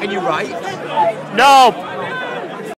Can you write? No,